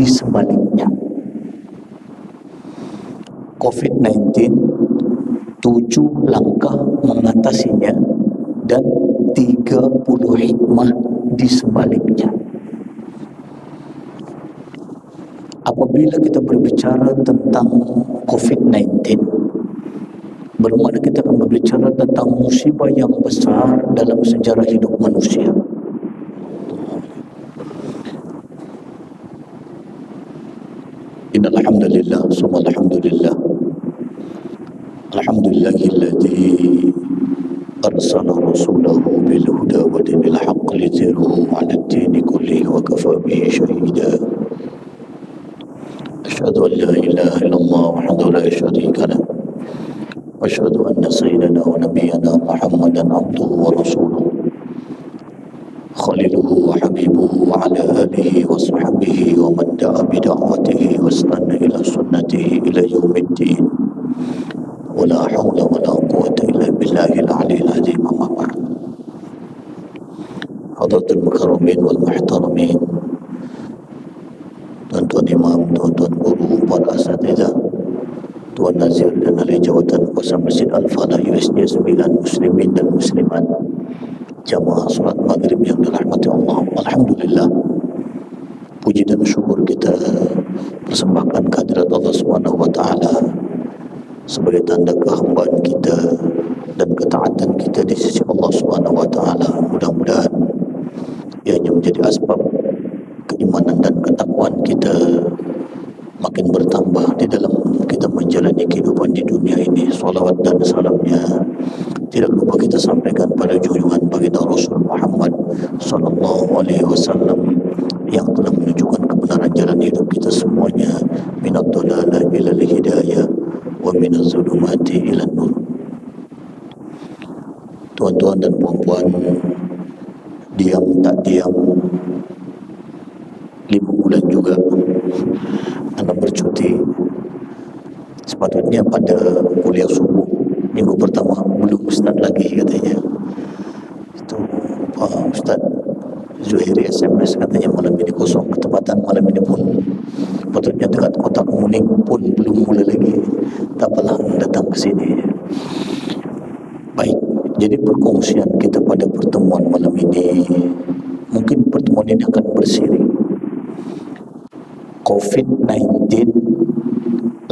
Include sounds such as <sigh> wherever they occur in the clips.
di sebaliknya. COVID-19 tujuh langkah mengatasinya dan 30 hikmah di sebaliknya. Apabila kita berbicara tentang COVID-19 bermakna kita akan berbicara tentang musibah yang besar dalam sejarah hidup manusia الحمد لله. الحمد لله الذي أرسل رسوله بالهدى ودين الحق ليظهره على الدين كله وكفى به شهيدا. أشهد أن لا إله إلا الله وحده لا شريك له. وأشهد أن سيدنا ونبينا محمدا عبده ورسوله. خليله وحبيبه وعلى آله وصحبه ومن دعا واستنى إلى سنته إلى يوم الدين. ولا حول ولا قوة إلا بالله العلي العظيم. أما بعد. حضرة المكرمين والمحترمين. تنتو الإمام تنتو الغرو والأساتذة والنزير لنا لجوة وسم سن ألفانا يسجي سبيل المسلمين للمسلمين جماعة صلاة مغرب يوم رحمة الله والحمد لله Puji dan syukur kita persembahkan kehadirat Allah Subhanahu wa taala sebagai tanda kehambaan kita dan ketaatan kita di sisi Allah Subhanahu wa taala. Mudah-mudahan ianya menjadi asbab keimanan dan ketakwaan kita makin bertambah di dalam kita menjalani kehidupan di dunia ini. Salawat dan salamnya tidak lupa kita sampaikan pada junjungan baginda Rasul Muhammad sallallahu alaihi wasallam yang telah menunjukkan jalan hidup kita semuanya. Minad dalala ila hidayah wa minaz zulumati ila nur. Tuan-tuan dan puan-puan diam tak diam lima bulan juga anak bercuti. Sepatutnya pada kuliah subuh minggu pertama belum ustaz lagi katanya. Itu Pak Ustaz Zuhairi SMS katanya malam ini kosong. Ketepatan malam ini pun patutnya dekat kota Kemuning pun belum mula lagi. Tak apalah datang ke sini. Baik jadi perkongsian kita pada pertemuan malam ini. Mungkin pertemuan ini akan bersiri. COVID-19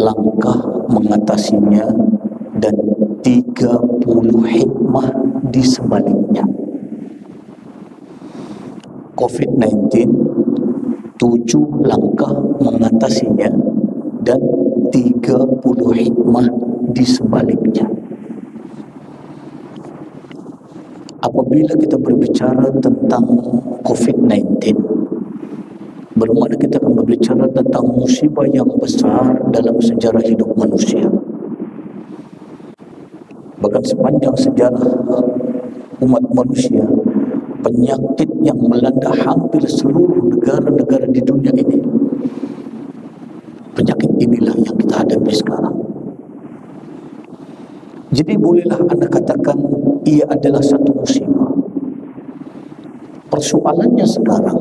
langkah mengatasinya dan 30 hikmah di sebaliknya. COVID-19 tujuh langkah mengatasinya dan 30 hikmah di sebaliknya. Apabila kita berbicara tentang COVID-19, bermakna kita akan berbicara tentang musibah yang besar dalam sejarah hidup manusia bahkan sepanjang sejarah umat manusia penyakit yang melanda hampir seluruh negara-negara di dunia ini. Penyakit inilah yang kita hadapi sekarang. Jadi bolehlah anda katakan ia adalah satu musibah. Persoalannya sekarang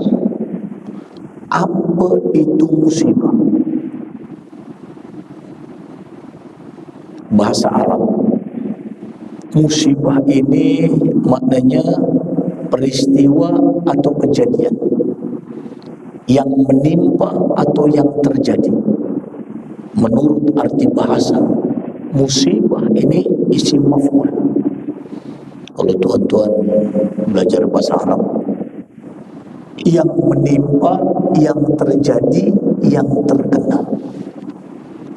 apa itu musibah? Bahasa Arab musibah ini maknanya peristiwa atau kejadian yang menimpa atau yang terjadi. Menurut arti bahasa musibah ini isi maf'ul. Kalau tuan-tuan belajar bahasa Arab yang menimpa yang terjadi yang terkena.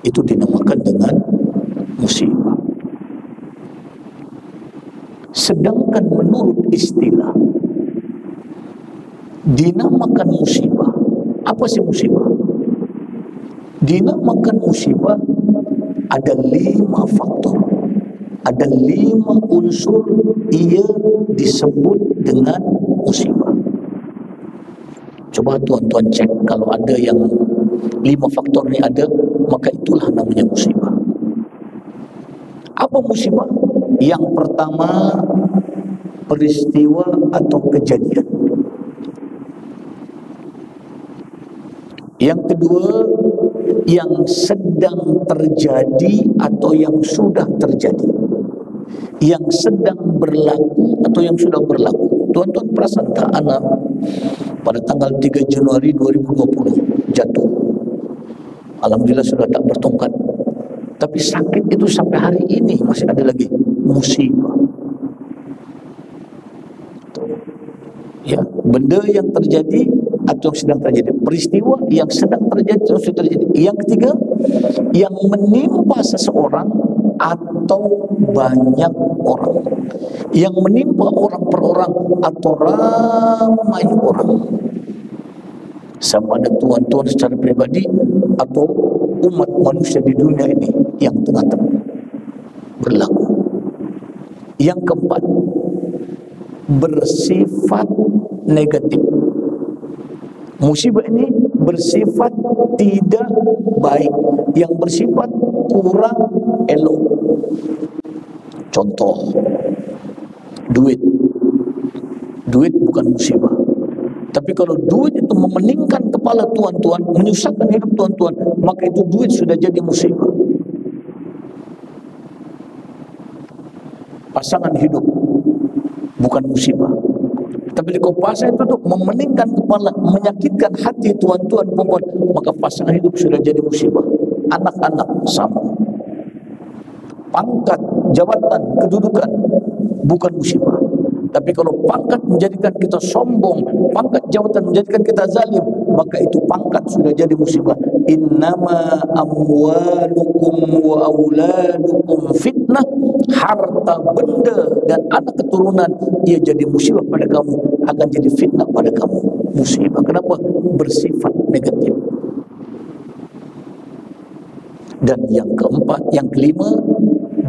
Itu dinamakan dengan musibah Sedangkan menurut istilah dinamakan musibah. Apa sih musibah? Dinamakan musibah ada lima faktor. Ada lima unsur ia disebut dengan musibah. Coba tuan-tuan cek kalau ada yang lima faktor ini ada, maka itulah namanya musibah. Apa musibah? Yang pertama peristiwa atau kejadian. Yang kedua yang sedang terjadi atau yang sudah terjadi. Yang sedang berlaku atau yang sudah berlaku. Tuan-tuan perasan tak anak pada tanggal 3 Januari 2020 jatuh. Alhamdulillah sudah tak bertongkat. Tapi sakit itu sampai hari ini masih ada lagi musibah. Ya, benda yang terjadi atau yang sedang terjadi, peristiwa yang sedang terjadi atau sudah terjadi. Yang ketiga, yang menimpa seseorang atau banyak orang. Yang menimpa orang per orang atau ramai orang. Sama ada tuan-tuan secara pribadi atau umat manusia di dunia ini yang tengah berlaku. Yang keempat, bersifat negatif. Musibah ini bersifat tidak baik, yang bersifat kurang elok. Contoh, duit. Duit bukan musibah. Tapi kalau duit itu memeningkan kepala tuan-tuan, menyusahkan hidup tuan-tuan, maka itu duit sudah jadi musibah. Pasangan hidup bukan musibah. Tapi pasangan itu tuh memeningkan kepala, menyakitkan hati tuan-tuan perempuan, maka pasangan hidup sudah jadi musibah. Anak-anak sama. Pangkat, jabatan, kedudukan bukan musibah. Tapi kalau pangkat menjadikan kita sombong, pangkat jabatan menjadikan kita zalim, maka itu pangkat sudah jadi musibah. Innama amwalukum wa auladukum fitnah. Harta benda dan anak keturunan ia jadi musibah pada kamu, akan jadi fitnah pada kamu. Musibah. Kenapa? Bersifat negatif. Dan yang keempat, yang kelima,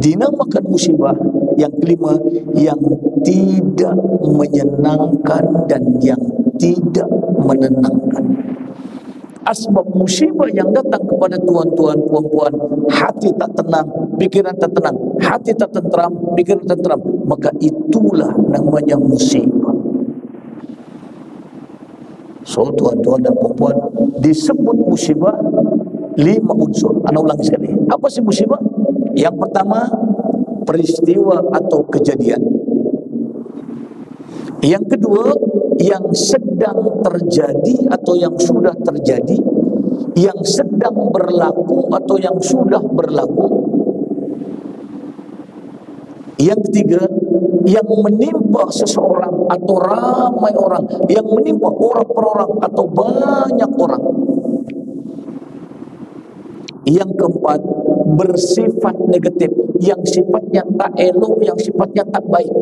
dinamakan musibah yang kelima yang tidak menyenangkan dan yang tidak menenangkan asbab musibah yang datang kepada tuan-tuan puan-puan. Hati tak tenang pikiran tak tenang. Hati tak tenteram pikiran tenteram. Maka itulah namanya musibah. So tuan-tuan dan puan-puan disebut musibah lima unsur. Ana ulangi sekali. Apa sih musibah? Yang pertama peristiwa atau kejadian. Yang kedua, yang sedang terjadi atau yang sudah terjadi, yang sedang berlaku atau yang sudah berlaku. Yang ketiga, yang menimpa seseorang atau ramai orang, yang menimpa orang per orang atau banyak orang. Yang keempat, bersifat negatif yang sifatnya tak elok yang sifatnya tak baik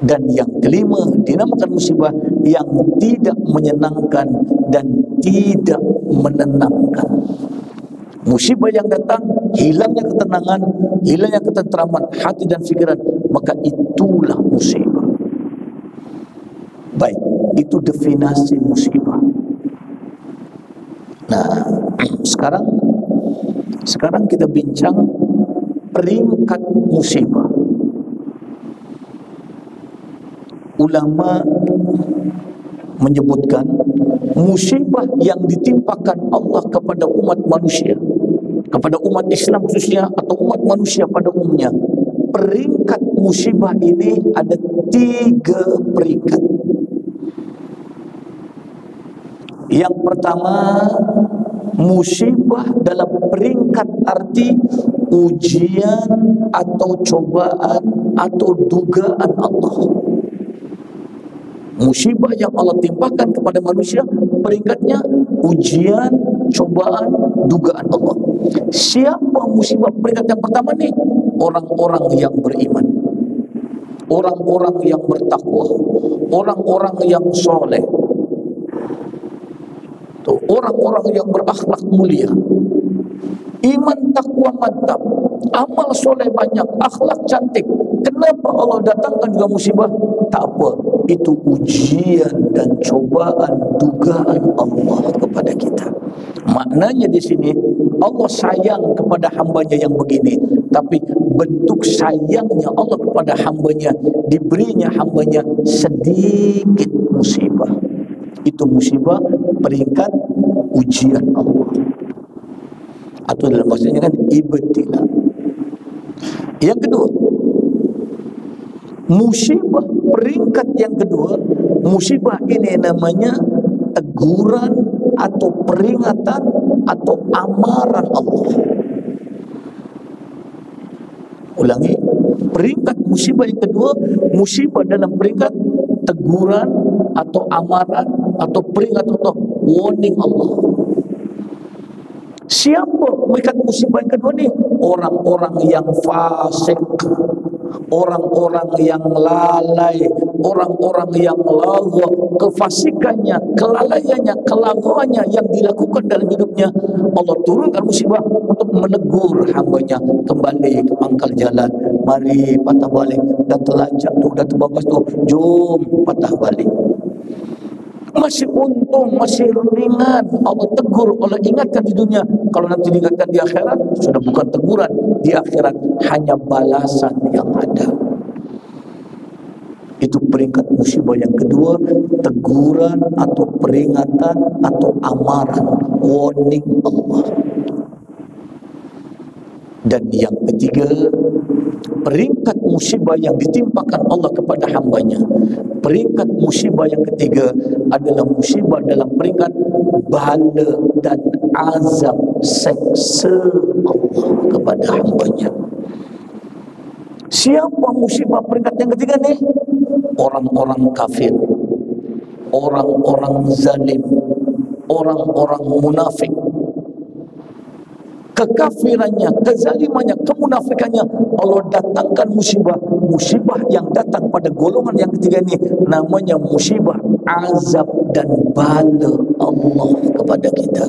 dan yang kelima dinamakan musibah yang tidak menyenangkan dan tidak menenangkan. Musibah yang datang hilangnya ketenangan hilangnya ketenteraman hati dan fikiran maka itulah musibah. Baik itu definisi musibah. Nah sekarang sekarang kita bincang peringkat musibah. Ulama menyebutkan musibah yang ditimpakan Allah kepada umat manusia, kepada umat Islam khususnya atau umat manusia pada umumnya. Peringkat musibah ini ada tiga peringkat. Yang pertama musibah dalam peringkat arti ujian atau cobaan atau dugaan Allah. Musibah yang Allah timpakan kepada manusia peringkatnya ujian, cobaan, dugaan Allah. Siapa musibah peringkat yang pertama ni? Orang-orang yang beriman. Orang-orang yang bertakwa. Orang-orang yang soleh itu orang-orang yang berakhlak mulia iman takwa mantap amal soleh banyak akhlak cantik kenapa Allah datangkan juga musibah tak apa itu ujian dan cobaan dugaan Allah kepada kita. Maknanya di sini Allah sayang kepada hambanya yang begini. Tapi bentuk sayangnya Allah kepada hambanya diberinya hambanya sedikit musibah. Itu musibah peringkat ujian Allah. Atau dalam bahasanya kan ibtila. Yang kedua musibah peringkat yang kedua musibah ini namanya teguran atau peringatan atau amaran Allah ulangi peringkat musibah yang kedua musibah dalam peringkat teguran atau amaran atau peringatan atau warning Allah Siapa mereka musibah yang kedua ni? Orang-orang yang fasik. Orang-orang yang lalai. Orang-orang yang lawa. Kefasikannya, kelalaiannya, kelaguannya yang dilakukan dalam hidupnya. Allah turunkan musibah untuk menegur hambanya. Kembali ke pangkal jalan. Mari patah balik. Dah terlanjak tu, dah terbabas tu. Jom patah balik masih untung, masih ringan. Allah tegur, Allah ingatkan di dunia. Kalau nanti diingatkan di akhirat, sudah bukan teguran. Di akhirat hanya balasan yang ada. Itu peringkat musibah yang kedua, teguran atau peringatan atau amaran, warning Allah. Dan yang ketiga, peringkat musibah yang ditimpakan Allah kepada hambanya. Peringkat musibah yang ketiga adalah musibah dalam peringkat bala dan azab seksa Allah kepada hambanya. Siapa musibah peringkat yang ketiga ni? Orang-orang kafir orang-orang zalim orang-orang munafik kekafirannya, kezalimannya, kemunafikannya Allah datangkan musibah musibah yang datang pada golongan yang ketiga ini namanya musibah azab dan bala Allah kepada kita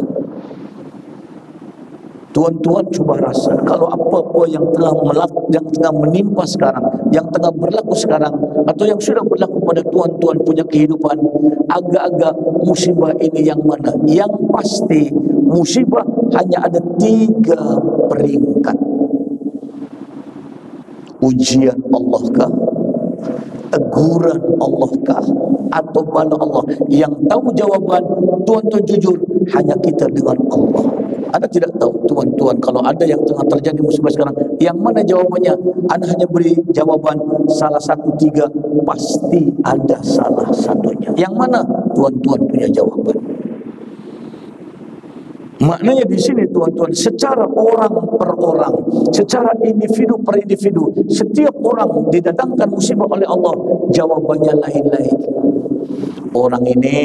Tuan-tuan cuba rasa kalau apa-apa yang tengah melaku, yang tengah menimpa sekarang, yang tengah berlaku sekarang atau yang sudah berlaku pada tuan-tuan punya kehidupan, agak-agak musibah ini yang mana? Yang pasti musibah hanya ada tiga peringkat. Ujian Allah kah? Teguran Allah kah? Atau bala Allah? Yang tahu jawaban, tuan-tuan jujur, hanya kita dengan Allah. Anda tidak tahu tuan-tuan kalau ada yang tengah terjadi musibah sekarang yang mana jawabannya anda hanya beri jawaban salah satu tiga pasti ada salah satunya yang mana tuan-tuan punya jawaban Maknanya di sini tuan-tuan, secara orang per orang, secara individu per individu, setiap orang didatangkan musibah oleh Allah, jawabannya lain-lain. Orang ini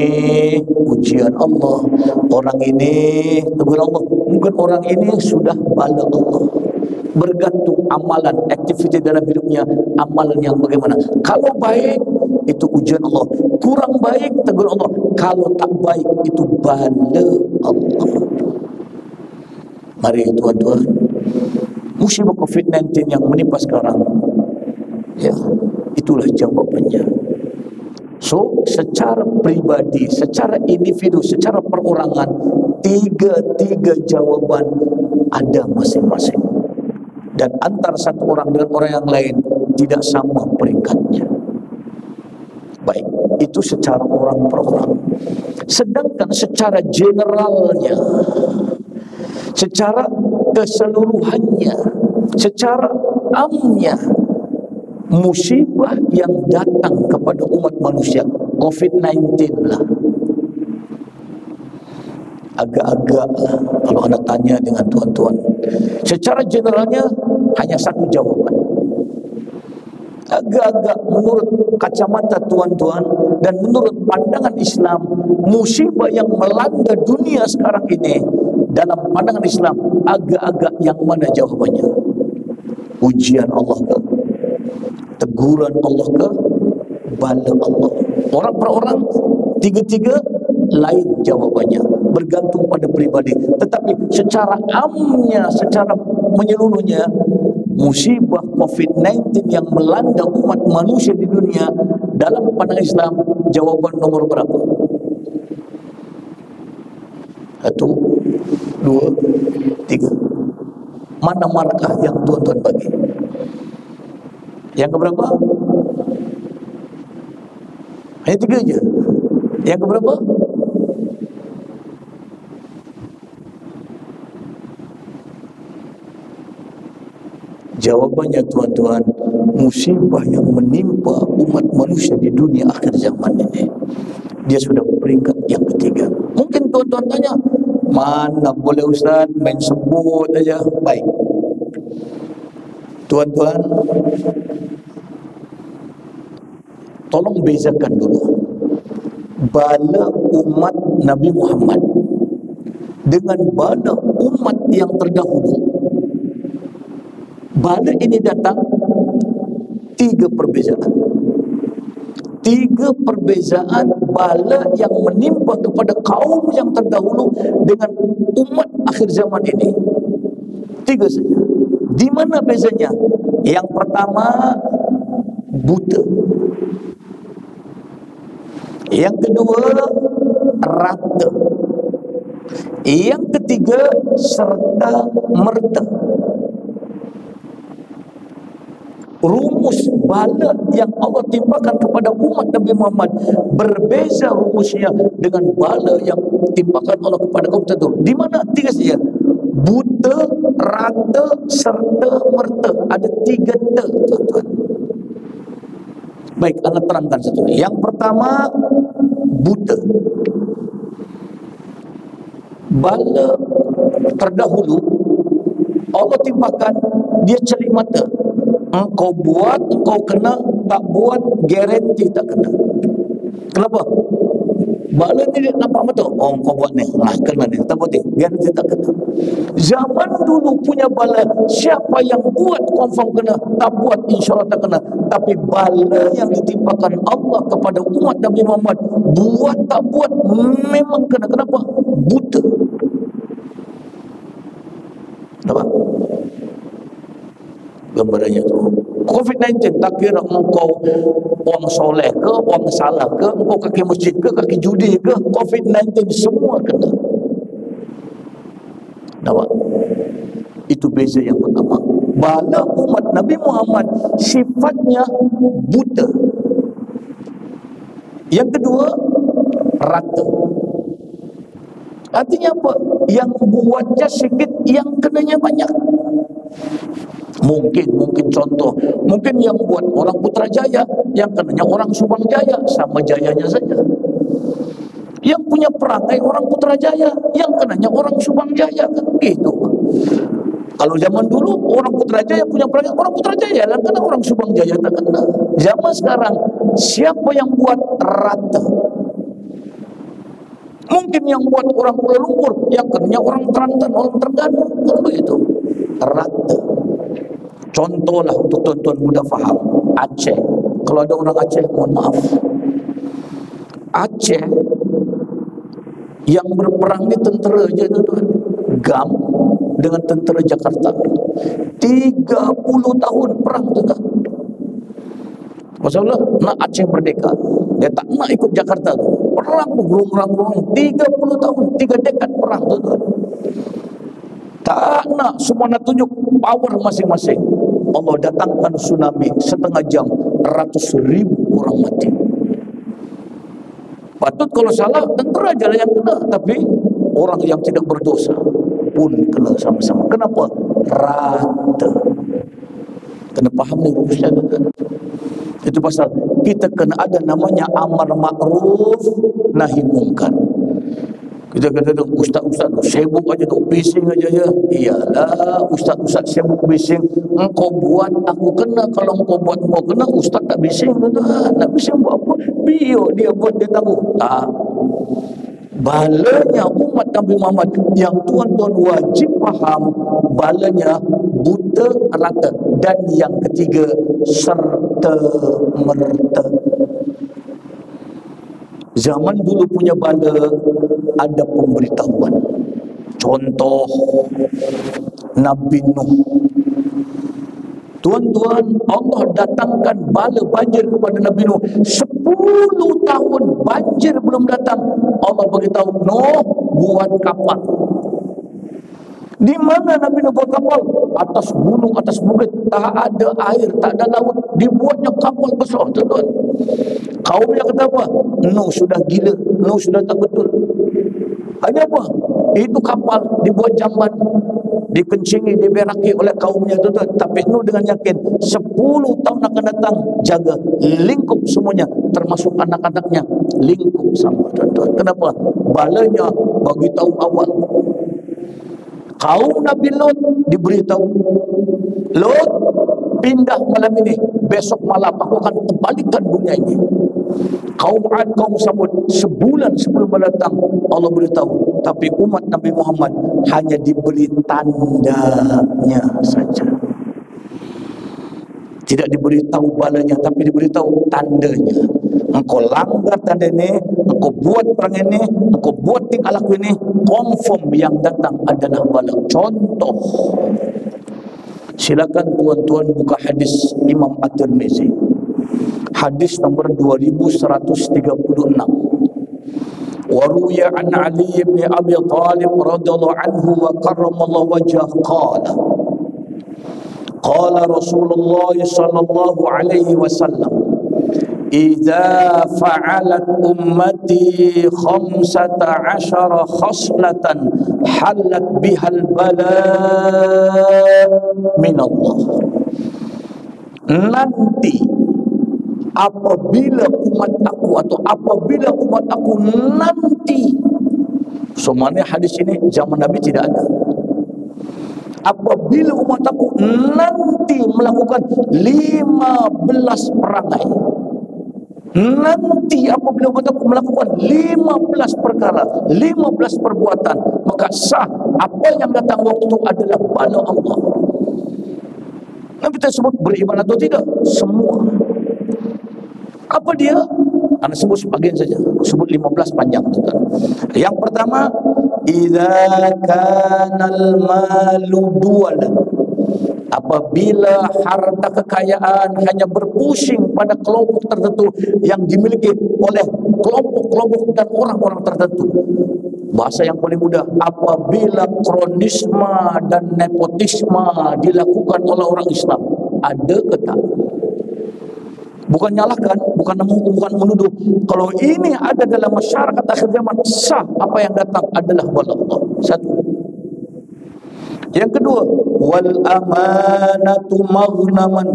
ujian Allah, orang ini tegur Allah, mungkin orang ini sudah bala Allah. Bergantung amalan, aktiviti dalam hidupnya, amalan yang bagaimana. Kalau baik, itu ujian Allah. Kurang baik, tegur Allah. Kalau tak baik, itu bala Allah. Mari tuan-tuan Musibah COVID-19 yang menimpa sekarang Ya Itulah jawabannya So secara pribadi Secara individu Secara perorangan Tiga-tiga jawaban Ada masing-masing Dan antara satu orang dengan orang yang lain Tidak sama peringkatnya Baik Itu secara orang per orang Sedangkan secara generalnya secara keseluruhannya secara amnya musibah yang datang kepada umat manusia COVID-19 lah. Agak-agak kalau anda tanya dengan tuan-tuan. Secara generalnya hanya satu jawaban agak-agak menurut kacamata tuan-tuan dan menurut pandangan Islam musibah yang melanda dunia sekarang ini dalam pandangan Islam agak-agak yang mana jawabannya? Ujian Allah ke? Teguran Allah ke? Bala Allah. Orang per orang tiga-tiga lain jawabannya. Bergantung pada pribadi. Tetapi secara amnya secara menyeluruhnya musibah COVID-19 yang melanda umat manusia di dunia dalam pandangan Islam jawaban nomor berapa? Satu dua, tiga. Mana markah yang tuan-tuan bagi? Yang keberapa? Hanya tiga je. Yang keberapa? Jawabannya tuan-tuan, musibah yang menimpa umat manusia di dunia akhir zaman ini. Dia sudah peringkat yang ketiga. Mungkin tuan-tuan tanya, mana boleh Ustaz main sebut aja. Baik. Tuan-tuan, tolong bezakan dulu. Bala umat Nabi Muhammad dengan bala umat yang terdahulu bala ini datang tiga perbezaan. Tiga perbezaan bala yang menimpa kepada kaum yang terdahulu dengan umat akhir zaman ini. Tiga saja. Di mana bezanya? Yang pertama buta. Yang kedua rata. Yang ketiga serta merta rumus bala yang Allah timpakan kepada umat Nabi Muhammad berbeza rumusnya dengan bala yang timpakan Allah kepada kaum tertentu. Di mana tiga saja? Buta, rata, serta merta. Ada tiga te, tuan-tuan. Baik, Allah terangkan satu. Yang pertama, buta. Bala terdahulu, Allah timpakan, dia celik mata engkau buat engkau kena tak buat garanti tak kena. Kenapa? Bala ni dia nampak mata oh engkau buat ni. Lah kena ni. Tak buat ni. Garanti tak kena. Zaman dulu punya bala siapa yang buat confirm kena. Tak buat insyaAllah tak kena. Tapi bala yang ditimpakan Allah kepada umat Nabi Muhammad buat tak buat memang kena. Kenapa? Buta. Nampak? Gambarannya tu. COVID-19 tak kira engkau orang soleh ke orang salah ke engkau kaki masjid ke kaki judi ke COVID-19 semua kena. Nampak? Itu beza yang pertama. Bala umat Nabi Muhammad sifatnya buta. Yang kedua rata. Artinya apa? Yang buatnya sikit yang kenanya banyak Mungkin, mungkin contoh. Mungkin yang buat orang Putrajaya, yang kenanya orang Subang Jaya, sama jayanya saja. Yang punya perangai orang Putrajaya, yang kenanya orang Subang Jaya, kan gitu. Kalau zaman dulu orang Putrajaya punya perangai orang Putrajaya, yang kena orang Subang Jaya tak kena. Zaman sekarang siapa yang buat rata? Mungkin yang buat orang Kuala Lumpur, yang kenanya orang Terantan, orang Terengganu, kan begitu. Rata. Contohlah untuk tuan-tuan muda faham. Aceh. Kalau ada orang Aceh, mohon maaf. Aceh yang berperang ni tentera je tuan-tuan. GAM dengan tentera Jakarta. 30 tahun perang tuan-tuan. Masalah nak Aceh merdeka. Dia tak nak ikut Jakarta tu. Perang tu gerung-gerung 30 tahun, 3 dekad perang tuan-tuan. Tak nak semua nak tunjuk power masing-masing. Allah datangkan tsunami setengah jam ratus ribu orang mati. Patut kalau salah tentera aja yang kena. Tapi orang yang tidak berdosa pun kena sama-sama. Kenapa? Rata. Kena faham ni rumusnya itu pasal kita kena ada namanya amar ma'ruf nahi mungkar kita kata ustaz-ustaz tu sibuk aja tu bising aja ya. Iyalah ustaz-ustaz sibuk bising. Engkau buat aku kena kalau engkau buat engkau kena ustaz tak bising tu. Nak bising buat apa? Bio dia buat dia tahu. Tak. Balanya umat Nabi Muhammad yang tuan-tuan wajib faham balanya buta rata dan yang ketiga serta merta Zaman dulu punya bala ada pemberitahuan. Contoh Nabi Nuh. Tuan-tuan, Allah datangkan bala banjir kepada Nabi Nuh. Sepuluh tahun banjir belum datang. Allah beritahu Nuh buat kapal. Di mana Nabi Nuh buat kapal? Atas gunung, atas bukit. Tak ada air, tak ada laut. Dibuatnya kapal besar, tuan-tuan. Kaum yang kata apa? Nuh sudah gila. Nuh sudah tak betul. Hanya apa? Itu kapal dibuat jamban. Dikencingi, diberaki oleh kaumnya tuan-tuan. Tapi Nuh dengan yakin 10 tahun akan datang jaga lingkup semuanya termasuk anak-anaknya lingkup sama tuan-tuan. Kenapa? Balanya bagi tahu awal kaum Nabi Lut diberitahu Lut pindah malam ini. Besok malam aku akan kembalikan dunia ini. Kaum Ad kaum Samud sebulan sebelum datang Allah beritahu tapi umat Nabi Muhammad hanya diberi tandanya saja. Tidak diberitahu balanya tapi diberitahu tandanya engkau langgar tanda ini engkau buat perang ini engkau buat tingkah laku ini confirm yang datang adalah bala contoh silakan tuan-tuan buka hadis Imam At-Tirmizi hadis nomor 2136 waruya an Ali bin Abi Talib radhiyallahu anhu wa karramallahu wajhah qala قال رسول الله صلى الله عليه وسلم Iza fa'alat ummati khamsata asyara khasnatan Halat bihal bala min Allah Nanti apabila umat aku atau apabila umat aku nanti Semuanya hadis ini zaman Nabi tidak ada. Apabila umat aku nanti melakukan 15 perangai nanti apabila umat aku melakukan 15 perkara 15 perbuatan maka sah apa yang datang waktu adalah bala Allah. Nabi tersebut beriman atau tidak? Semua. Apa dia? Anda sebut sebagian saja. Sebut 15 panjang yang pertama idza kanal malu dualan apabila harta kekayaan hanya berpusing pada kelompok tertentu yang dimiliki oleh kelompok-kelompok dan orang-orang tertentu bahasa yang paling mudah apabila kronisme dan nepotisme dilakukan oleh orang Islam ada ke tak bukan nyalahkan, bukan nemu, bukan menuduh. Kalau ini ada dalam masyarakat akhir zaman, sah apa yang datang adalah wala Allah. Satu. Yang kedua, wal amanatu maghnaman.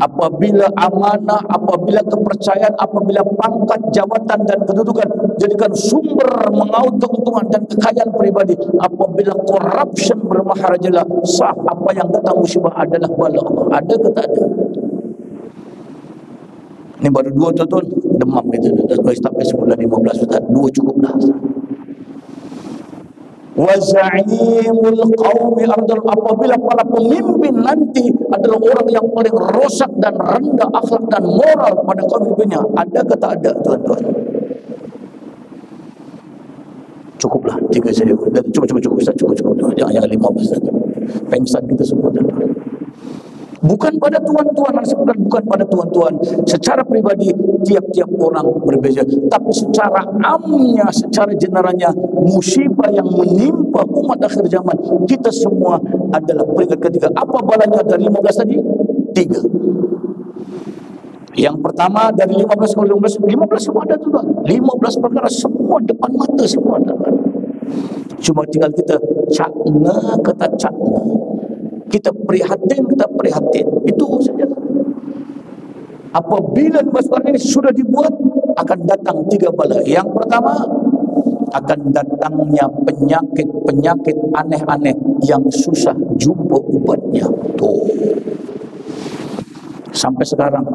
Apabila amanah, apabila kepercayaan, apabila pangkat, jawatan dan kedudukan jadikan sumber mengaut keuntungan dan kekayaan pribadi, apabila corruption bermaharajalah, sah apa yang datang musibah adalah wala Allah. Ada ke tak ada? Ini baru dua tuan-tuan demam kita dah sampai sebulan 15 Ustaz. Dua cukup dah. Wa za'imul qaumi ardal apabila para pemimpin nanti adalah orang yang paling rosak dan rendah akhlak dan moral pada kaum pemimpinnya. Ada ke tak ada tuan-tuan? Cukuplah tiga saja. Cukup cukup cukup cukup cukup. Jangan jangan 15 Pengsan kita semua tuan-tuan bukan pada tuan-tuan bukan bukan pada tuan-tuan. Secara pribadi tiap-tiap orang berbeza. Tapi secara amnya secara generalnya musibah yang menimpa umat akhir zaman kita semua adalah peringkat ketiga. Apa balanya dari 15 tadi? Tiga. Yang pertama dari 15 ke 15 15 semua ada tuan 15 perkara semua depan mata semua ada. Cuma tinggal kita cakna kata cakna kita prihatin kita prihatin. Itu saja. Apabila masalah ini sudah dibuat akan datang tiga bala. Yang pertama akan datangnya penyakit-penyakit aneh-aneh yang susah jumpa ubatnya. Tuh. Sampai sekarang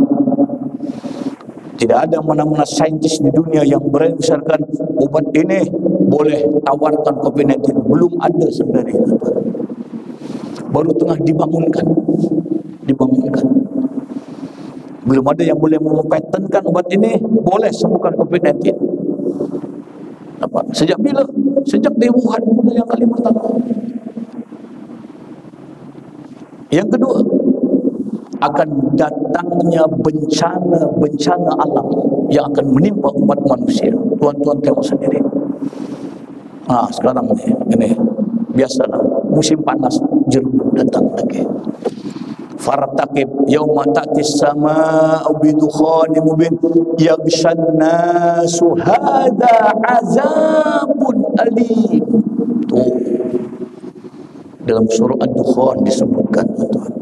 tidak ada mana-mana saintis di dunia yang berani misalkan ubat ini boleh tawarkan COVID-19 belum ada sebenarnya baru tengah dibangunkan. Dibangunkan. Belum ada yang boleh mempatenkan ubat ini boleh sembuhkan COVID-19 apa sejak bila? Sejak di Wuhan yang kali pertama. Yang kedua akan datangnya bencana-bencana alam yang akan menimpa umat manusia. Tuan-tuan tengok sendiri. Ah, sekarang ini, ini biasalah musim panas jeruk datang lagi fartaqib yauma ta'ti as-samaa'u bi dukhanin mubin yaghshan nasu hadha azabun alim tuh dalam surah ad-dukhan disebutkan tuan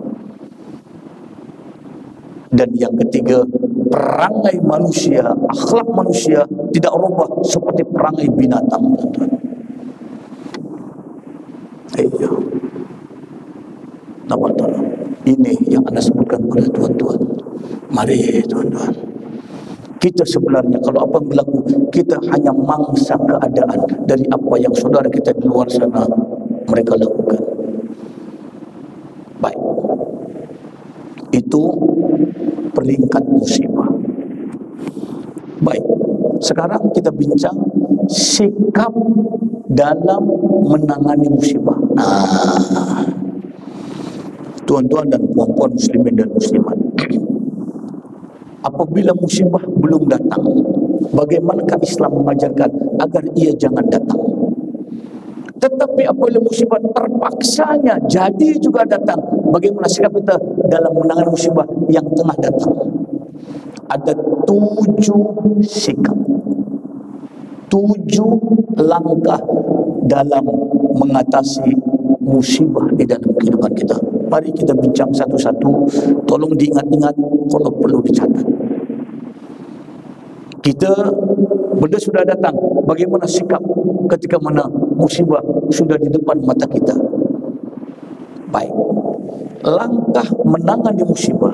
dan yang ketiga perangai manusia akhlak manusia tidak rubah seperti perangai binatang tuan-tuan Iya. Nama Tuhan. Ini yang anda sebutkan kepada tuan-tuan. Mari tuan-tuan. Kita sebenarnya kalau apa yang berlaku, kita hanya mangsa keadaan dari apa yang saudara kita di luar sana mereka lakukan. Baik. Itu peringkat musibah. Baik. Sekarang kita bincang sikap dalam menangani musibah. Nah, tuan-tuan dan puan-puan muslimin dan muslimat. Apabila musibah belum datang, bagaimanakah Islam mengajarkan agar ia jangan datang? Tetapi apabila musibah terpaksanya jadi juga datang, bagaimana sikap kita dalam menangani musibah yang tengah datang? Ada tujuh sikap. Tujuh langkah dalam mengatasi musibah di dalam kehidupan kita. Mari kita bincang satu-satu. Tolong diingat-ingat kalau perlu dicatat. Kita benda sudah datang. Bagaimana sikap ketika mana musibah sudah di depan mata kita? Baik. Langkah menangani musibah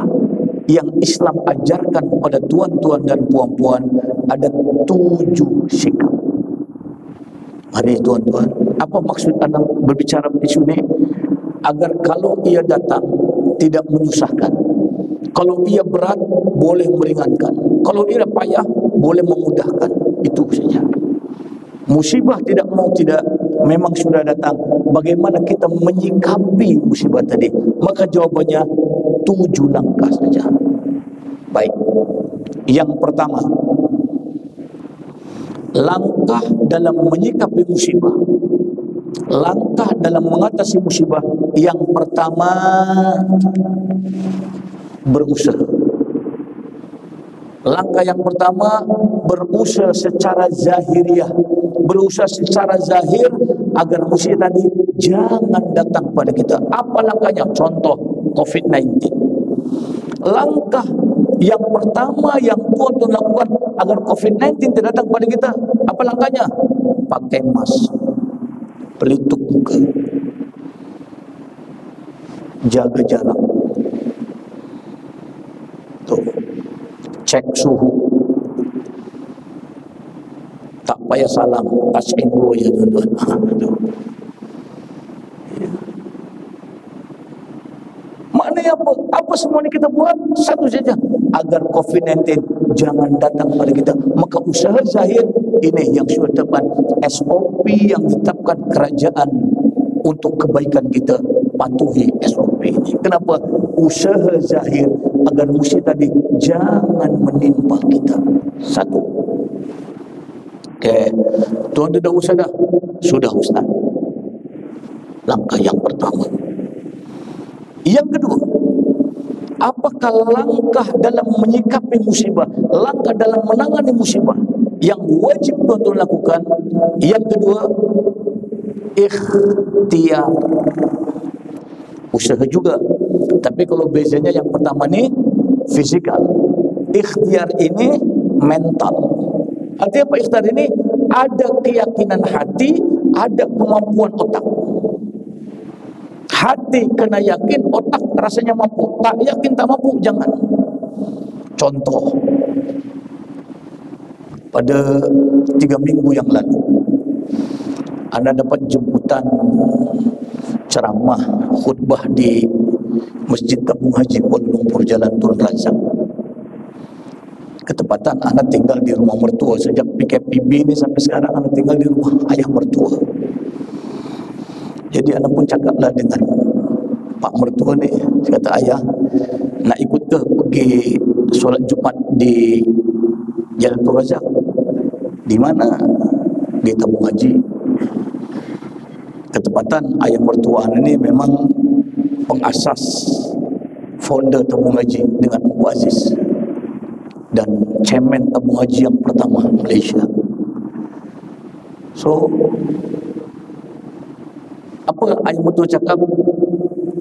yang Islam ajarkan kepada tuan-tuan dan puan-puan ada tujuh sikap. Mari tuan-tuan, apa maksud anda berbicara isu ini? Agar kalau ia datang, tidak menyusahkan. Kalau ia berat, boleh meringankan. Kalau ia payah, boleh memudahkan. Itu saja. Musibah tidak mau tidak memang sudah datang. Bagaimana kita menyikapi musibah tadi? Maka jawabannya tujuh langkah saja. Baik. Yang pertama, langkah dalam menyikapi musibah langkah dalam mengatasi musibah yang pertama berusaha. Langkah yang pertama berusaha secara zahiriah. Berusaha secara zahir agar musibah tadi jangan datang pada kita. Apa langkahnya? Contoh COVID-19 langkah yang pertama yang Tuhan lakukan agar COVID-19 tidak datang kepada kita, apa langkahnya? Pakai mask, pelitup muka, jaga jarak, tuh, cek suhu, tak payah salam, and go ya tuan-tuan. <laughs> Maknanya apa? Apa semua ini kita buat? Satu saja. Agar COVID-19 jangan datang pada kita. Maka usaha zahir ini yang sudah depan SOP yang ditetapkan kerajaan untuk kebaikan kita patuhi SOP ini. Kenapa? Usaha zahir agar musuh tadi jangan menimpa kita. Satu. Okey. Tuan dah usah dah? Sudah Ustaz. Langkah yang pertama. Yang kedua, apakah langkah dalam menyikapi musibah, langkah dalam menangani musibah yang wajib tuan-tuan lakukan? Yang kedua, ikhtiar. Usaha juga. Tapi kalau bezanya yang pertama ni fisikal. Ikhtiar ini mental. Artinya apa ikhtiar ini? Ada keyakinan hati, ada kemampuan otak. Hati kena yakin, otak rasanya mampu. Tak yakin tak mampu, jangan. Contoh. Pada tiga minggu yang lalu, anda dapat jemputan ceramah khutbah di Masjid Tabung Haji Kuala Lumpur Jalan Tun Razak. Ketepatan anak tinggal di rumah mertua sejak PKPB ini sampai sekarang anak tinggal di rumah ayah mertua. Jadi anak pun cakaplah dengan pak mertua ni. Dia kata ayah nak ikut ke pergi solat Jumat di Jalan Tun Razak. Di mana? Di Tabung Haji. ketepatan ayah mertua ini memang pengasas founder tabung haji dengan Abu Aziz dan chairman tabung haji yang pertama Malaysia so apa ayah mertua cakap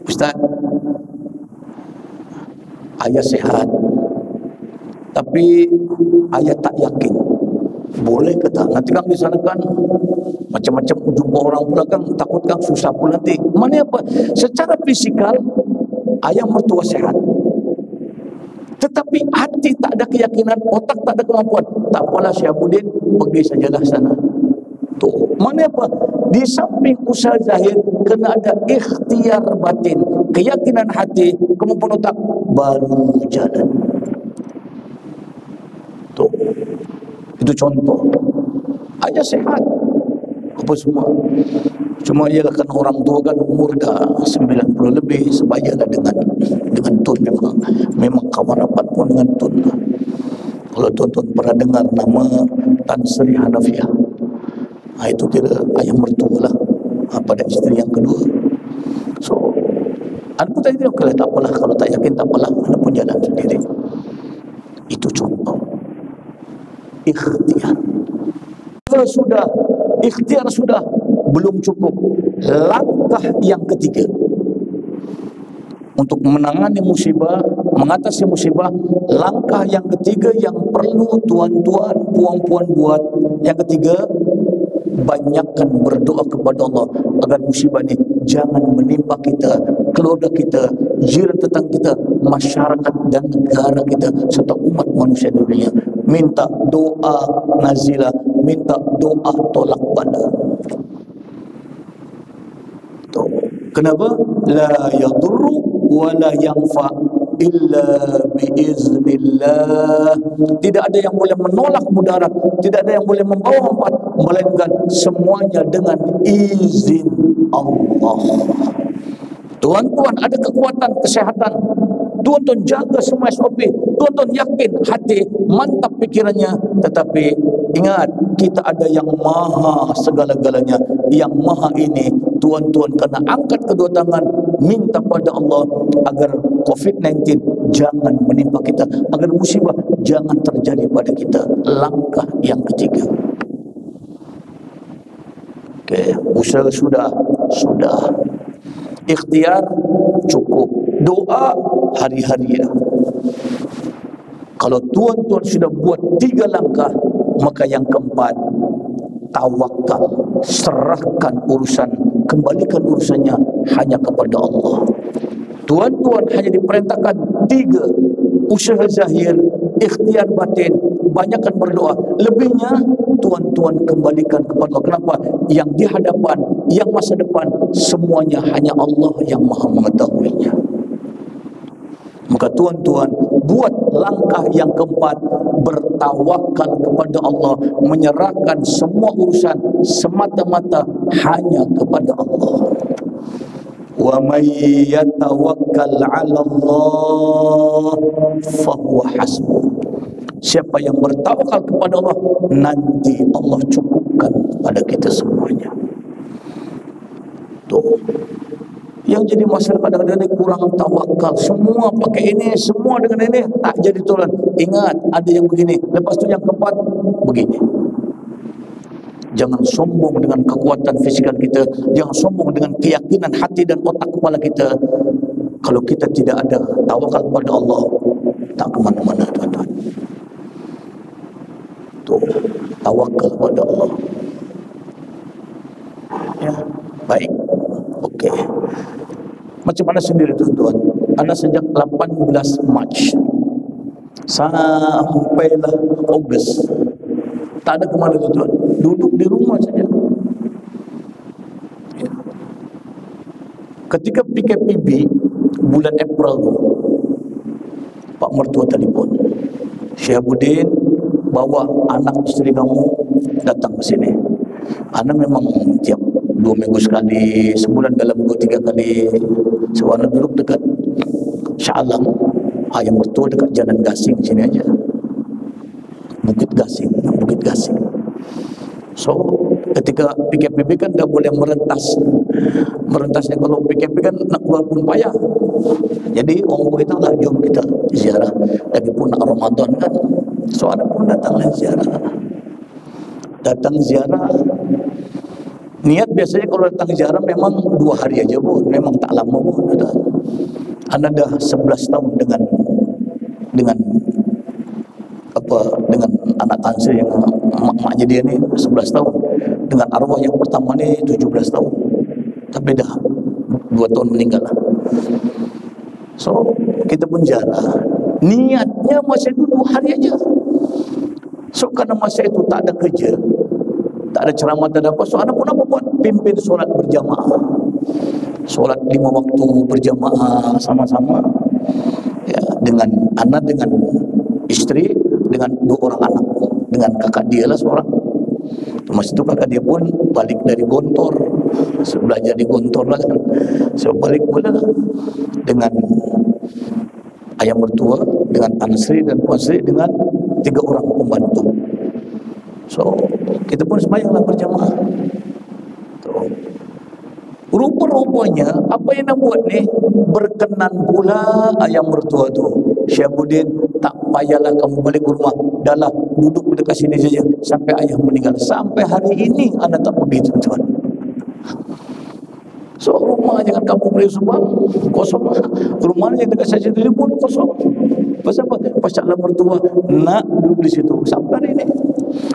Ustaz ayah sehat tapi ayah tak yakin boleh ke tak? Nanti kan di sana kan macam-macam jumpa orang pula kan takut kan susah pula nanti. Mana apa? Secara fisikal ayah mertua sehat. Tetapi hati tak ada keyakinan otak tak ada kemampuan. Tak apalah Syahabudin pergi sajalah sana. Tu mana apa? Di samping usaha zahir kena ada ikhtiar batin. Keyakinan hati kemampuan otak baru jalan. Tu itu contoh. Ayah sehat. Apa semua? Cuma ialah kan orang tua kan umur dah 90 lebih sebayalah dengan dengan tun memang memang kawan rapat pun dengan tun. Kalau tuan-tuan pernah dengar nama Tan Sri Hanafiah? Ha, itu kira ayah mertua lah ha, pada isteri yang kedua. So anak pun tadi okay, tak apalah. Kalau tak yakin tak apalah. Anak pun jalan sendiri. Itu contoh ikhtiar. Kalau sudah ikhtiar sudah belum cukup. Langkah yang ketiga. Untuk menangani musibah mengatasi musibah langkah yang ketiga yang perlu tuan-tuan puan-puan buat. Yang ketiga banyakkan berdoa kepada Allah agar musibah ini jangan menimpa kita, keluarga kita, jiran tetangga kita, masyarakat dan negara kita serta umat manusia dunia. Minta doa nazilah, minta doa tolak bala. Kenapa? La yadurru wa la yanfa illa biiznillah tidak ada yang boleh menolak mudarat tidak ada yang boleh membawa manfaat melainkan semuanya dengan izin Allah tuan-tuan ada kekuatan kesehatan tuan-tuan jaga semua SOP tuan-tuan yakin hati mantap pikirannya. Tetapi ingat kita ada yang maha segala-galanya. Yang maha ini tuan-tuan kena angkat kedua tangan minta pada Allah agar COVID-19 jangan menimpa kita agar musibah jangan terjadi pada kita. Langkah yang ketiga. Okay, usaha sudah. Sudah ikhtiar cukup. Doa hari-hari kalau tuan-tuan sudah buat tiga langkah maka yang keempat tawakal serahkan urusan kembalikan urusannya hanya kepada Allah. Tuan-tuan hanya diperintahkan tiga. Usaha zahir ikhtiar batin banyakkan berdoa. Lebihnya tuan-tuan kembalikan kepada Allah. Kenapa? Yang di hadapan yang masa depan semuanya hanya Allah yang maha mengetahuinya. Maka tuan-tuan buat langkah yang keempat bertawakal kepada Allah menyerahkan semua urusan semata-mata hanya kepada Allah. Wa may yatawakkal 'ala Allah fa huwa hasbuh siapa yang bertawakal kepada Allah nanti Allah cukupkan pada kita semuanya tuh yang jadi masalah kadang-kadang ini kurang tawakal. Semua pakai ini, semua dengan ini tak jadi tulan. Ingat, ada yang begini. Lepas tu yang keempat, begini. Jangan sombong dengan kekuatan fisikal kita. Jangan sombong dengan keyakinan hati dan otak kepala kita. Kalau kita tidak ada tawakal kepada Allah, tak ke mana-mana tuan-tuan. Tuh, tawakal kepada Allah. Ya, baik. Okey. Macam mana sendiri tuan-tuan? Anda sejak 18 Mac sampailah Ogos. Tak ada ke mana tuan-tuan. Duduk di rumah saja. Ya. Ketika PKPB bulan April Pak Mertua telefon. Syahabuddin bawa anak isteri kamu datang ke sini. Anda memang tiap dua minggu sekali, sebulan dalam dua tiga kali. Sewana duduk dekat Shah Alam, ah, yang mertua dekat Jalan Gasing sini aja. Bukit Gasing, Bukit Gasing. So, ketika PKPB kan dah boleh merentas merentasnya kalau PKP kan nak keluar pun payah jadi orang kita lah jom kita ziarah lagi pun nak Ramadan kan ada pun datanglah ziarah. Datang ziarah. Niat biasanya kalau datang ziarah memang dua hari aja pun memang tak lama pun ada anda dah 11 tahun dengan dengan apa dengan anak tansi yang mak-maknya dia ni 11 tahun. Dengan arwah yang pertama ni 17 tahun. Tapi dah 2 tahun meninggal lah. So kita pun jarah niatnya masa itu dua hari aja so karena masa itu tak ada kerja tak ada ceramah tak ada apa so anak pun apa buat? Pimpin solat berjamaah. Solat lima waktu berjamaah sama-sama ya, dengan anak dengan istri dengan dua orang anak. Dengan kakak dia lah seorang. Masa itu kakak dia pun balik dari Gontor. Belajar di Gontor lah kan. So balik pula lah. Dengan ayam mertua Dengan Tan Sri dan Puan Sri Dengan tiga orang pembantu So kita pun sembahyanglah berjamaah Rupa-rupanya apa yang nak buat ni berkenan pula ayam mertua tu. Syabuddin tak payahlah kamu balik ke rumah. Dahlah duduk dekat sini saja sampai ayah meninggal. Sampai hari ini anda tak pergi tuan-tuan. Rumah jangan kampung Melayu Subang kosong. Rumah yang dekat saja tu pun kosong. Pasal apa? Pasal mertua nak duduk di situ. Sampai ini.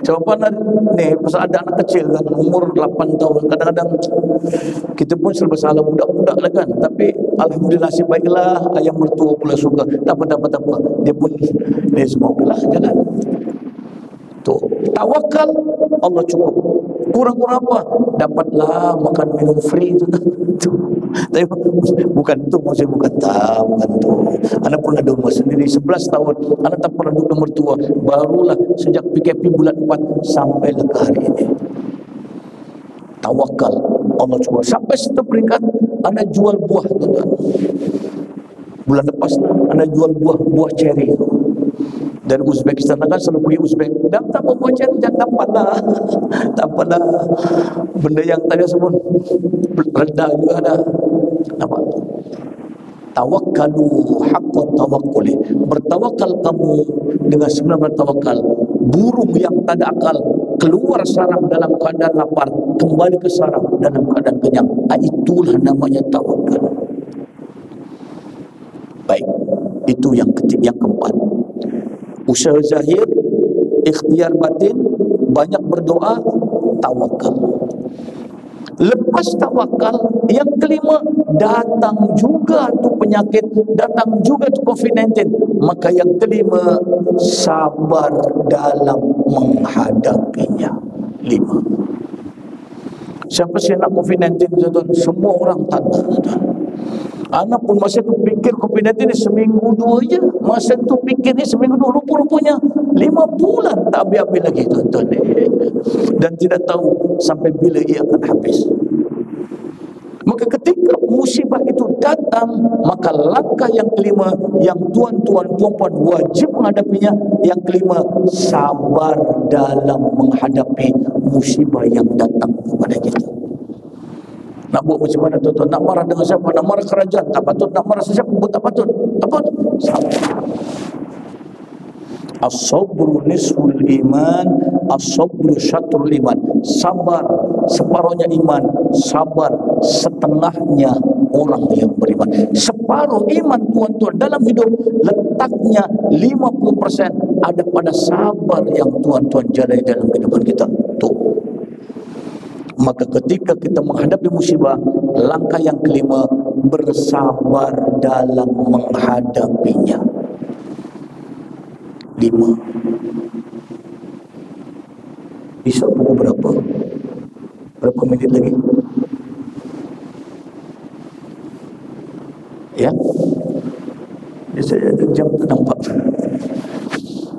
Sebab apa ni pasal ada anak kecil kan umur 8 tahun. Kadang-kadang kita pun serba salah budak-budak lah kan. Tapi alhamdulillah nasib baiklah. Ayah mertua pula suka. Tak apa tak apa tak apa. Dia pun dia semua pula jalan. Tu tawakal Allah cukup kurang-kurang apa? Dapatlah makan minum free tu. Tapi bukan tu maksud bukan tak bukan tu. Anak pun ada rumah sendiri 11 tahun. Anak tak pernah duduk nomor tua. Barulah sejak PKP bulan 4 sampai ke hari ini. Tawakal Allah cukup sampai satu peringkat anak jual buah tuan-tuan. Bulan lepas anak jual buah buah cherry dan Uzbekistan kan selalu pergi Uzbek. Dan tak apa cari jangan dapat lah. <laughs> Lah benda yang tadi sebut. Rendah juga ada apa tawakkalu haqqa tawakkuli. Bertawakal kamu dengan sebenar bertawakal. Burung yang tak ada akal keluar sarang dalam keadaan lapar kembali ke sarang dalam keadaan kenyang. Ah, itulah namanya tawakal baik. Itu yang ketiga yang keempat usaha zahir ikhtiar batin banyak berdoa tawakal. Lepas tawakal yang kelima datang juga tu penyakit datang juga tu covid-19 maka yang kelima sabar dalam menghadapinya. Lima. Siapa sih nak covid-19 tuan semua orang tanda tuan Anak pun masa tu fikir COVID-19 ni seminggu dua je. Masa tu fikir ni seminggu dua. Rupa-rupanya lima bulan tak habis-habis lagi tuan-tuan. Dan tidak tahu sampai bila ia akan habis. Maka ketika musibah itu datang, maka langkah yang kelima yang tuan-tuan puan-puan wajib menghadapinya, yang kelima sabar dalam menghadapi musibah yang datang kepada kita. Nak buat macam mana tuan-tuan? Nak marah dengan siapa? Nak marah kerajaan? Tak patut. Nak marah sesiapa pun tak patut. Tak patut. As-sabru nisful iman As-sabru syatrul iman Sabar separuhnya iman Sabar setengahnya orang yang beriman Separuh iman tuan-tuan dalam hidup Letaknya 50% ada pada sabar yang tuan-tuan jalani dalam kehidupan kita Tuh maka ketika kita menghadapi musibah langkah yang kelima bersabar dalam menghadapinya. Lima. Bisa pukul berapa? Berapa minit lagi? Ya? Saya jam tak nampak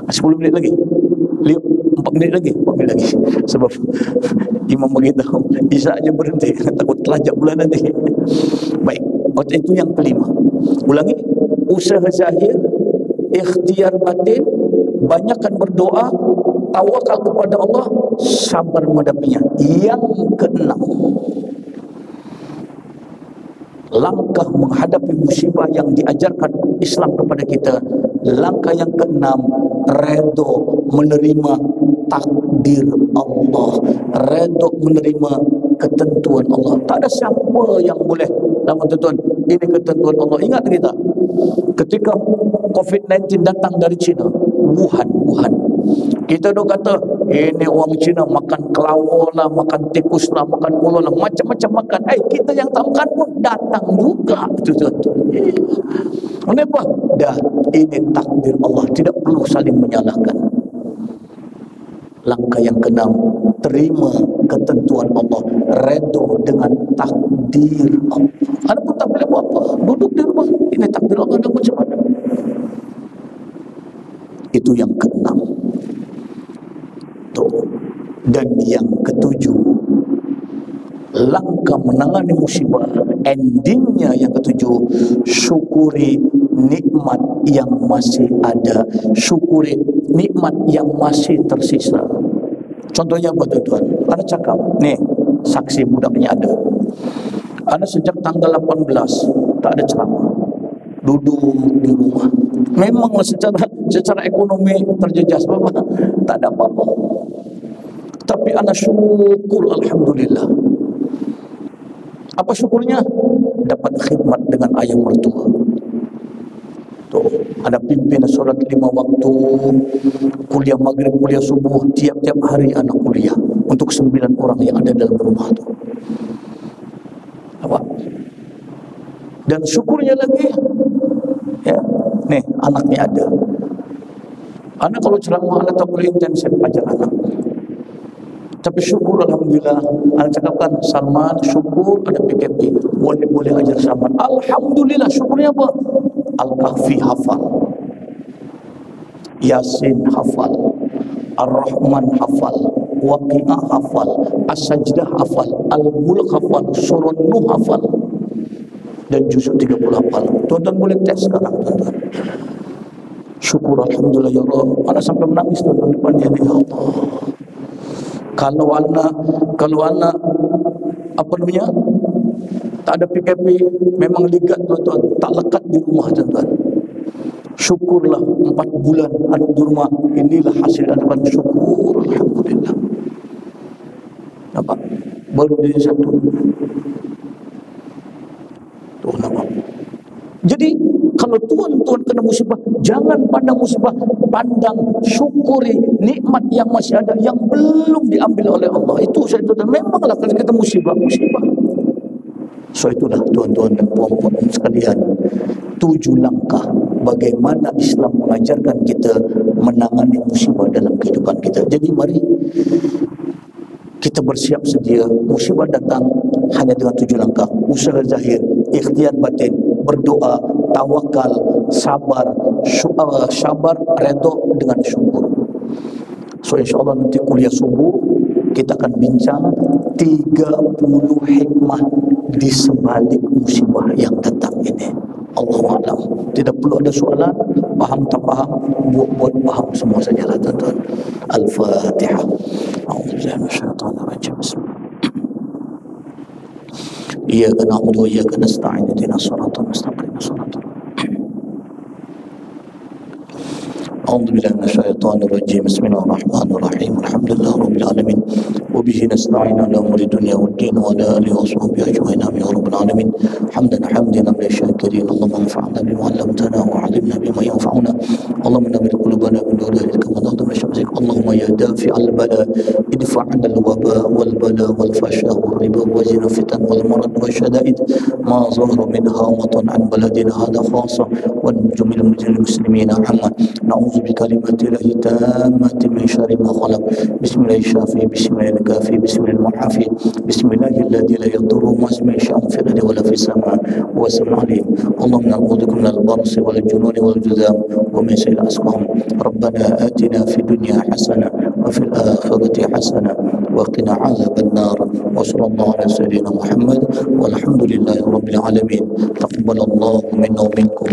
10 minit lagi? 4 minit lagi? 4 minit lagi. Sebab imam beritahu <laughs> Isa aja berhenti <laughs> takut telajak bulan nanti. <laughs> Baik waktu itu yang kelima. Ulangi usaha zahir ikhtiar batin banyakkan berdoa tawakal kepada Allah sabar menghadapinya. Yang keenam langkah menghadapi musibah yang diajarkan Islam kepada kita. Langkah yang keenam redo menerima takdir Allah redo menerima ketentuan Allah tak ada siapa yang boleh dalam ketentuan ini ketentuan Allah ingat kita ketika COVID-19 datang dari China Wuhan Wuhan kita dah kata ini orang Cina makan kelawar lah, makan tikus lah, makan ular lah, macam-macam makan. Eh, kita yang tak makan pun datang juga. Betul-betul. Kenapa? Dah, ini takdir Allah. Tidak perlu saling menyalahkan. Langkah yang keenam, terima ketentuan Allah. Redo dengan takdir Allah. Ada pun tak boleh buat apa. Duduk di rumah. Ini takdir Allah. Ada macam mana? Itu yang keenam itu dan yang ketujuh langkah menangani musibah endingnya yang ketujuh syukuri nikmat yang masih ada syukuri nikmat yang masih tersisa contohnya apa tuan ada cakap nih saksi budaknya ada. Ada sejak tanggal 18 tak ada ceramah. Duduk di rumah. Memang secara secara ekonomi terjejas apa tak ada apa-apa. Tapi ana syukur alhamdulillah. Apa syukurnya? Dapat khidmat dengan ayah mertua ada pimpin solat lima waktu kuliah maghrib kuliah subuh tiap-tiap hari anak kuliah. Untuk sembilan orang yang ada dalam rumah tu. Apa dan syukurnya lagi ya nih anaknya ada. Anak kalau ceramah anak tak boleh intensif ajar anak. Tapi syukur Alhamdulillah. Anda cakapkan Salman syukur ada PKP. Boleh-boleh ajar Salman. Alhamdulillah syukurnya apa? Al-Kahfi hafal. Yasin hafal. Ar-Rahman hafal. Waqi'ah hafal. As-Sajdah hafal. Al-Mulk hafal. Surah Nuh hafal. Dan 30 hafal Tuan-tuan boleh tes sekarang tuan-tuan. Syukur Alhamdulillah ya Allah. Anak sampai menangis tuan-tuan depan dia? Ya Allah. Kalau anak kalau anak apa namanya tak ada PKP memang ligat tuan-tuan. Tak lekat di rumah tuan-tuan. Syukurlah empat bulan ada di rumah. Inilah hasil hadapan syukur Alhamdulillah. Nampak? Baru dia satu. Tuh nampak? Jadi kalau tuan-tuan kena musibah, jangan pandang musibah, pandang syukuri nikmat yang masih ada yang belum diambil oleh Allah. Itu saya itu dan memanglah kalau kita musibah, musibah. So itulah tuan-tuan dan puan-puan sekalian tujuh langkah bagaimana Islam mengajarkan kita menangani musibah dalam kehidupan kita. Jadi mari kita bersiap sedia musibah datang hanya dengan tujuh langkah usaha zahir ikhtiar batin berdoa tawakal, sabar, uh, sabar, redha dengan syukur. So insyaAllah nanti kuliah subuh kita akan bincang 30 hikmah di sebalik musibah yang datang ini. Allah Alam. Tidak perlu ada soalan, paham tak paham, buat-buat paham semua sajalah tuan-tuan. Al-Fatihah. Alhamdulillah, masyarakat, rajim, bismillah. إياك نعبد وإياك نستعين اهدنا الصراط أعوذ بالله من الشيطان الرجيم. بسم الله الرحمن الرحيم. الحمد لله رب العالمين. وبه نستعين على أمور الدنيا والدين وعلى آله وصحبه أجمعين. يا رب العالمين. حمدا حمدا من الشاكرين اللهم انفعنا بما علمتنا وعلمنا بما ينفعنا. اللهم نبر قلوبنا من نور هديك ونظم شمسك اللهم يا دافع البلاء ادفع عنا الوباء والبلاء والفحشاء والربا وزنا الفتن والمرض والشدائد. ما ظهر منها وطن عن بلدنا هذا خاصة ونجمل المسلمين عامة. نعوذ بكلمات الله تامة من شر ما خلق. بسم الله الشافي بسم الله الكافي بسم الله المعافي بسم الله الذي لا يضر ما اسمه شيء في الأرض ولا في السماء. وسمع عليم اللهم نعوذ بك من البرص والجنون والجذام. ومن سيء الأسقام ربنا آتنا في الدنيا حسنة وفي الآخرة حسنة وقنا عذاب النار وصلى الله على سيدنا محمد والحمد لله رب العالمين تقبل الله منا ومنكم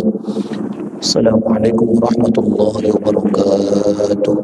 السلام عليكم ورحمة الله وبركاته